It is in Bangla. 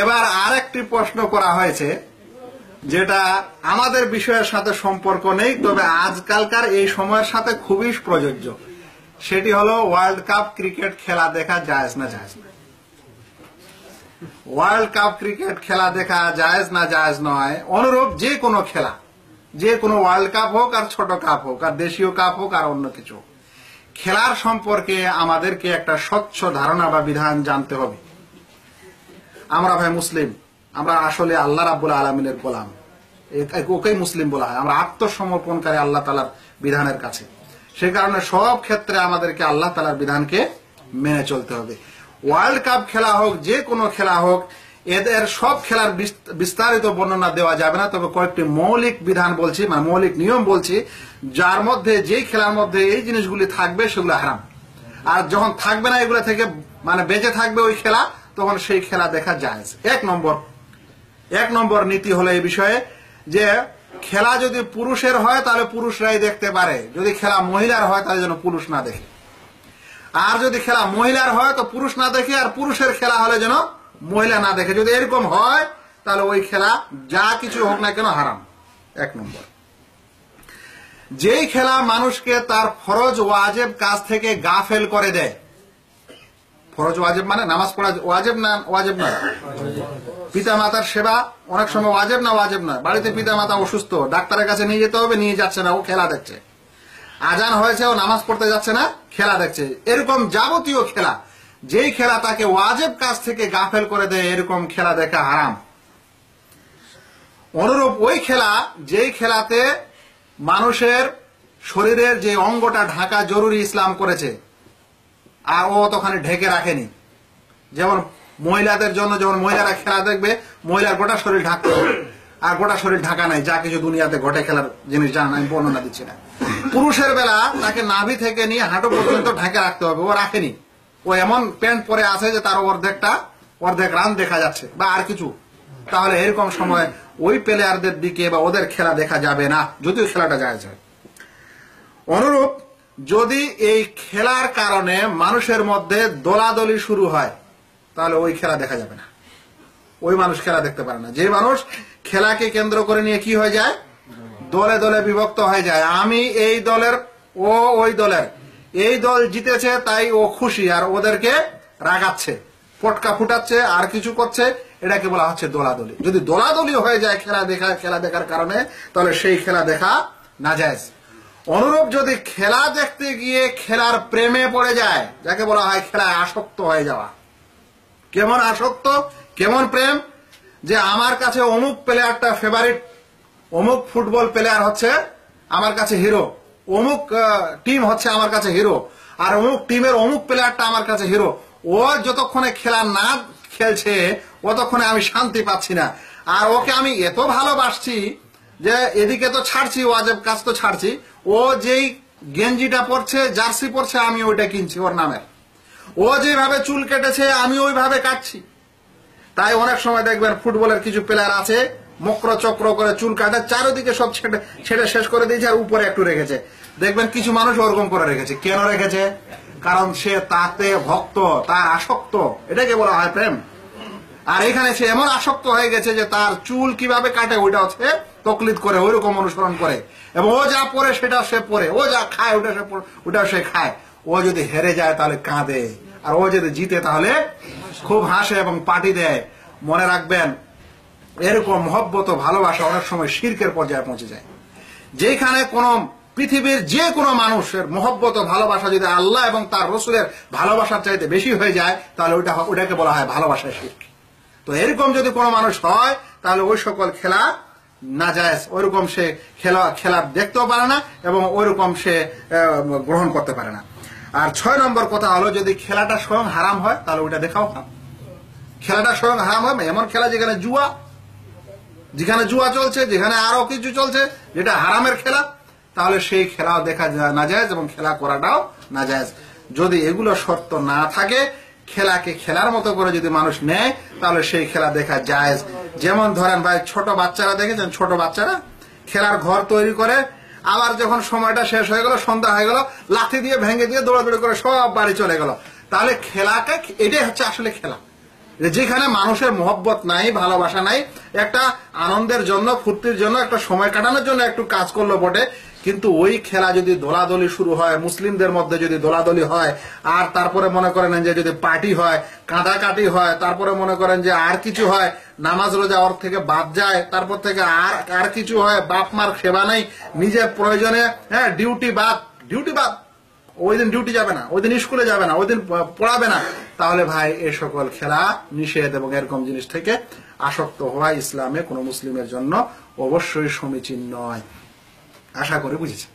এবার আরেকটি প্রশ্ন করা হয়েছে, যেটা আমাদের বিষয়ের সাথে সম্পর্ক নেই, তবে আজকালকার এই সময়ের সাথে খুবই প্রযোজ্য। সেটি হলো ওয়ার্ল্ড কাপ ক্রিকেট খেলা দেখা জায়েজ না জায়েজ না ওয়ার্ল্ড কাপ ক্রিকেট খেলা দেখা জায়েজ না জায়েজ নয়, অনুরূপ যে কোনো খেলা, যে কোনো ওয়ার্ল্ড কাপ হোক আর ছোট কাপ হোক, আর দেশীয় কাপ হোক আর অন্য কিছু। খেলার সম্পর্কে আমাদেরকে একটা স্বচ্ছ ধারণা বা বিধান জানতে হবে। আমরা ভাই মুসলিম, আমরা আসলে আল্লাহ রাব্বুল আলমিনের গোলাম। ওকেই মুসলিম বলা হয়। আমরা আত্মসমর্পণকারী আল্লাহ তালার বিধানের কাছে। সে কারণে সব ক্ষেত্রে আমাদেরকে আল্লাহ তালার বিধানকে মেনে চলতে হবে। ওয়ার্ল্ড কাপ খেলা হোক, যে কোনো খেলা হোক, এদের সব খেলার বিস্তারিত বর্ণনা দেওয়া যাবে না। তবে কয়েকটি মৌলিক বিধান বলছি মানে মৌলিক নিয়ম বলছি, যার মধ্যে, যেই খেলার মধ্যে এই জিনিসগুলি থাকবে সেগুলো হারাম। আর যখন থাকবে না এগুলো থেকে মানে বেঁচে থাকবে ওই খেলা তখন সেই খেলা দেখা যায়। এক নম্বর এক নম্বর নীতি হলো এই বিষয়ে যে খেলা যদি পুরুষের হয় তাহলে পুরুষরাই দেখতে পারে। যদি খেলা মহিলার হয় তাহলে যেন পুরুষ না দেখে। আর যদি খেলা মহিলার হয় তো পুরুষ না দেখে, আর পুরুষের খেলা হলে যেন মহিলা না দেখে। যদি এরকম হয় তাহলে ওই খেলা যা কিছু হোক না কেন হারাম। এক নম্বর, যেই খেলা মানুষকে তার ফরজ, ওয়াজেব কাজ থেকে গাফেল করে দেয় ফরজ ওয়াজেব মানে নামাজ পড়া ওয়াজেব না ওয়াজেব না? পিতা মাতার সেবা অনেক সময় ওয়াজেব না ওয়াজেব না। বাড়িতে পিতা মাতা অসুস্থ, ডাক্তারের কাছে নিয়ে যেতে হবে, নিয়ে যাচ্ছে না, ও খেলা দেখছে। আজান হয়েছে, ও নামাজ পড়তে যাচ্ছে না, খেলা দেখছে। এরকম যাবতীয় খেলা। যেই খেলা তাকে ওয়াজেব কাজ থেকে গাফেল করে দেয়, এরকম খেলা দেখা হারাম। অনুরূপ ওই খেলা, যেই খেলাতে মানুষের শরীরের যে অঙ্গটা ঢাকা জরুরি ইসলাম করেছে আর ও তখন ঢেকে রাখেনি। যেমন মহিলাদের জন্য যেমন মহিলারা খেলা দেখবে, মহিলার গোটা শরীর ঢাকতে হবে আর গোটা শরীর ঢাকা নাই, যা কিছু দুনিয়াতে ঘটে খেলার জিনিস জানা আমি বর্ণনা দিচ্ছি না। পুরুষের বেলা তাকে নাভি থেকে নিয়ে হাঁটু পর্যন্ত ঢাকে রাখতে হবে, ও রাখেনি। ও এমন প্যান্ট পরে আছে যে তার অর্ধেকটা, অর্ধেক রান দেখা যাচ্ছে, বা আর কিছু। তাহলে এরকম সময় ওই প্লেয়ারদের দিকে বা ওদের খেলা দেখা যাবে না, যদিও খেলাটা যায় যায় অনুরূপ যদি এই খেলার কারণে মানুষের মধ্যে দোলাদলি শুরু হয়, তাহলে ওই খেলা দেখা যাবে না। ওই মানুষ খেলা দেখতে পারে না। যে মানুষ খেলাকে কেন্দ্র করে নিয়ে কি হয়ে যায়? দলে দলে বিভক্ত হয়ে যায়। আমি এই দলের, ও ওই দলের। এই দল জিতেছে, তাই ও খুশি, আর ওদেরকে রাগাচ্ছে, পটকা ফুটাচ্ছে, আর কিছু করছে, এটাকে বলা হচ্ছে দোলাদলি। যদি দোলাদলি হয়ে যায় খেলা দেখা, খেলা দেখার কারণে, তাহলে সেই খেলা দেখা না যায় অনুরূপ যদি খেলা দেখতে গিয়ে খেলার প্রেমে পড়ে যায়, যাকে বলা হয় খেলায় আসক্ত হয়ে যাওয়া। কেমন আসক্ত, কেমন প্রেম? যে আমার কাছে অমুক প্লেয়ারটা ফেভারিট অমুক ফুটবল প্লেয়ার হচ্ছে আমার কাছে হিরো অমুক টিম হচ্ছে আমার কাছে হিরো আর অমুক টিমের অমুক প্লেয়ারটা আমার কাছে হিরো ও যতক্ষণে খেলা না খেলছে ততক্ষণে আমি শান্তি পাচ্ছি না। আর ওকে আমি এত ভালোবাসছি যে এদিকে তো ছাড়ছি, ওয়াজেব কাজ তো ছাড়ছি। ও যেই গেঞ্জিটা পরছে, জার্সি পরছে, আমি ওইটা কিনছি ওর নামের। ও যেভাবে চুল কেটেছে, আমি ওইভাবে কাটছি। তাই অনেক সময় দেখবেন ফুটবলের কিছু প্লেয়ার আছে, মক্র চক্র করে চুল কাটে, চারিদিকে সব ছেটে ছেটে শেষ করে দিয়েছে আর উপরে একটু রেখেছে। দেখবেন কিছু মানুষ ওরকম করে রেখেছে। কেন রেখেছে? কারণ সে তাতে ভক্ত, তার আসক্ত। এটাকে বলা হয় প্রেম। আর এখানে সে এমন আসক্ত হয়ে গেছে যে তার চুল কীভাবে কাটে ওইটা হচ্ছে তকলিদ করে, ওইরকম অনুসরণ করে। এবং ও যা পরে সেটা সে পরে। ও যা খায়, ওটা সে ওটা সে খায়। ও যদি হেরে যায় তাহলে কাঁদে। আর ও যদি জিতে তাহলে খুব হাসে এবং পাটি দেয়। মনে রাখবেন, এরকম মহব্বত ভালোবাসা অনেক সময় শির্কের পর্যায়ে পৌঁছে যায়। যেখানে কোন পৃথিবীর যে কোনো মানুষের মহব্বত ভালোবাসা যদি আল্লাহ এবং তার রসুলের ভালোবাসার চাইতে বেশি হয়ে যায়, তাহলে ওইটা ওটাকে বলা হয় ভালোবাসার শির্ক। তো এরকম যদি কোনো মানুষ হয়, তাহলে ওই সকল খেলা না যায় ওইরকম সে খেলা খেলা দেখতেও পারে না এবং ওইরকম সে গ্রহণ করতে পারে না। আর ছয় নম্বর কথা হলো, যদি খেলাটা স্বয়ং হারাম হয়, তাহলে ওইটা দেখাও হারাম। খেলাটা স্বয়ং হারাম হয় এমন খেলা যেখানে জুয়া যেখানে জুয়া চলছে, যেখানে আরও কিছু চলছে, যেটা হারামের খেলা, তাহলে সেই খেলাও দেখা না যায় এবং খেলা করাটাও না যায় যদি এগুলো শর্ত না থাকে খেলাকে খেলার মতো করে যদি মানুষ নেয়, তাহলে সেই খেলা দেখা যায় যেমন ধরেন ভাই, ছোট বাচ্চারা দেখেছেন? ছোট বাচ্চারা খেলার ঘর তৈরি করে, আবার যখন সময়টা শেষ হয়ে গেল, সন্ধ্যা হয়ে গেল লাঠি দিয়ে ভেঙে দিয়ে দৌড়াদৌড়ি করে সব বাড়ি চলে গেল। তাহলে খেলাকে এটাই হচ্ছে আসলে খেলা। যেখানে মানুষের মহব্বত নাই, ভালোবাসা নাই, একটা আনন্দের জন্য, ফুর্তির জন্য, একটা সময় কাটানোর জন্য একটু কাজ করল বটে কিন্তু ওই খেলা যদি দোলাদলি শুরু হয়, মুসলিমদের মধ্যে যদি দোলাদলি হয়, আর তারপরে মনে করেন যে যদি পার্টি হয়, কাঁদাকাটি হয়, তারপরে মনে করেন যে আর কিছু হয়, নামাজ রোজা ওর থেকে বাদ যায়, তারপর থেকে আর আর কিছু হয়, বাপ মার সেবা নাই, নিজের প্রয়োজনে হ্যাঁ ডিউটি বাদ ডিউটি বাদ, ওই দিন ডিউটি যাবে না, ওই দিন স্কুলে যাবে না, ওই দিন পড়াবে না। তাহলে ভাই, এ সকল খেলা নিষেধ এবং এরকম জিনিস থেকে আসক্ত হওয়া ইসলামে কোনো মুসলিমের জন্য অবশ্যই সমীচীন নয়। 俺还搞哩不进去。